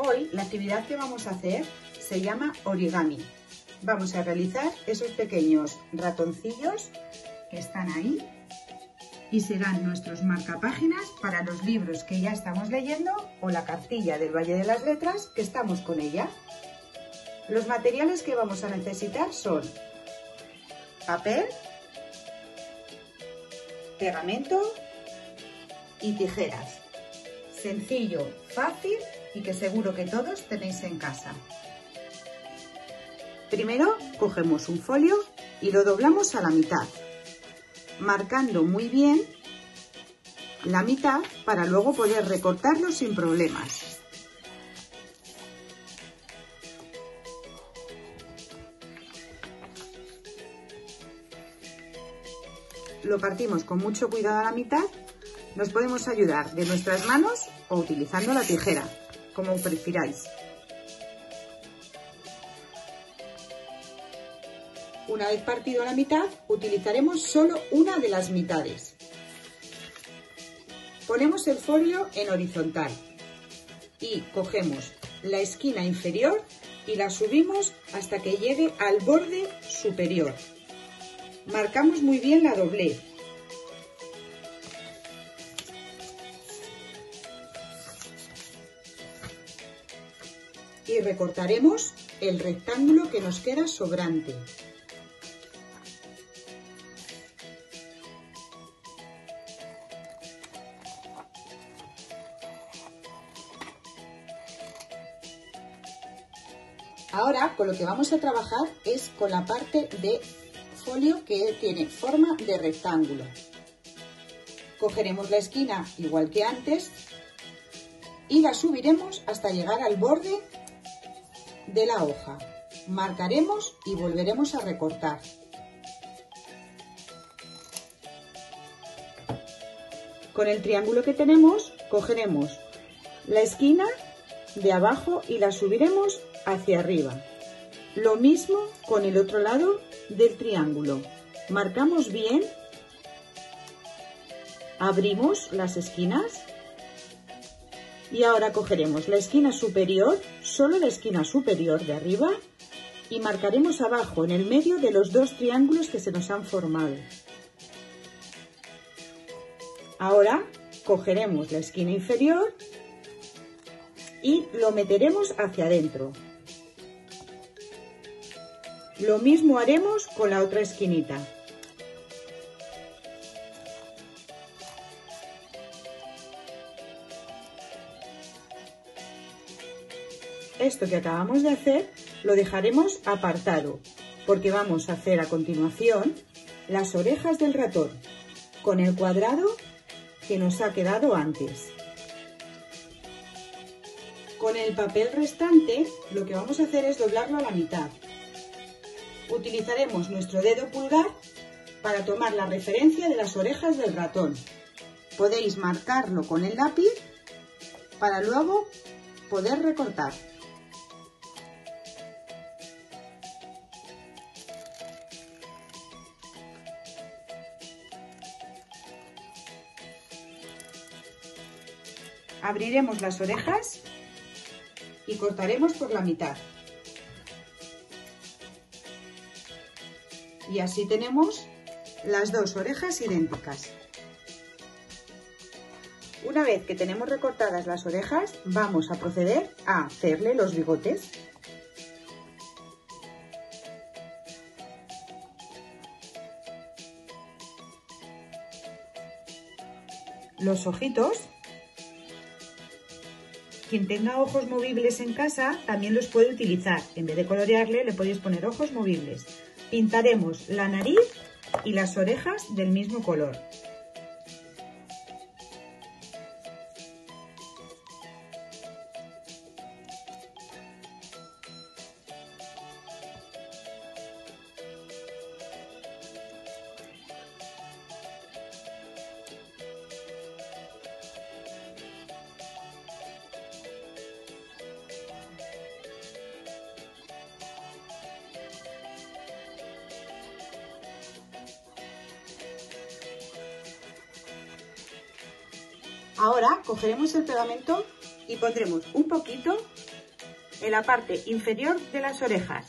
Hoy la actividad que vamos a hacer se llama origami. Vamos a realizar esos pequeños ratoncillos que están ahí y serán nuestros marcapáginas para los libros que ya estamos leyendo o la cartilla del Valle de las Letras que estamos con ella. Los materiales que vamos a necesitar son papel, pegamento y tijeras. Sencillo, fácil y que seguro que todos tenéis en casa. Primero cogemos un folio y lo doblamos a la mitad, marcando muy bien la mitad para luego poder recortarlo sin problemas. Lo partimos con mucho cuidado a la mitad. Nos podemos ayudar de nuestras manos o utilizando la tijera como prefiráis. Una vez partido la mitad, utilizaremos solo una de las mitades. Ponemos el folio en horizontal y cogemos la esquina inferior y la subimos hasta que llegue al borde superior. Marcamos muy bien la doblez y recortaremos el rectángulo que nos queda sobrante. Ahora con lo que vamos a trabajar es con la parte de folio que tiene forma de rectángulo. Cogeremos la esquina igual que antes y la subiremos hasta llegar al borde de la hoja. Marcaremos y volveremos a recortar. Con el triángulo que tenemos, cogeremos la esquina de abajo y la subiremos hacia arriba. Lo mismo con el otro lado del triángulo. Marcamos bien, abrimos las esquinas y ahora cogeremos la esquina superior, solo la esquina superior de arriba y marcaremos abajo en el medio de los dos triángulos que se nos han formado. Ahora cogeremos la esquina inferior y lo meteremos hacia adentro. Lo mismo haremos con la otra esquinita. Esto que acabamos de hacer lo dejaremos apartado porque vamos a hacer a continuación las orejas del ratón con el cuadrado que nos ha quedado antes. Con el papel restante lo que vamos a hacer es doblarlo a la mitad. Utilizaremos nuestro dedo pulgar para tomar la referencia de las orejas del ratón. Podéis marcarlo con el lápiz para luego poder recortar. Abriremos las orejas y cortaremos por la mitad. Y así tenemos las dos orejas idénticas. Una vez que tenemos recortadas las orejas, vamos a proceder a hacerle los bigotes. Los ojitos quien tenga ojos movibles en casa también los puede utilizar. En vez de colorearle, le podéis poner ojos movibles. Pintaremos la nariz y las orejas del mismo color. Ahora cogeremos el pegamento y pondremos un poquito en la parte inferior de las orejas,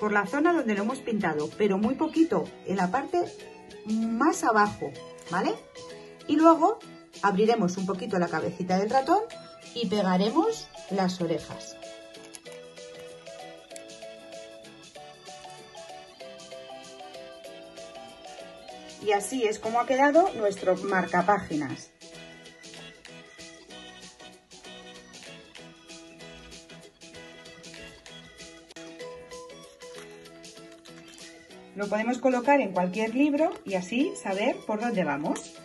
por la zona donde lo hemos pintado, pero muy poquito en la parte más abajo, ¿vale? Y luego abriremos un poquito la cabecita del ratón y pegaremos las orejas. Y así es como ha quedado nuestro marcapáginas. Lo podemos colocar en cualquier libro y así saber por dónde vamos.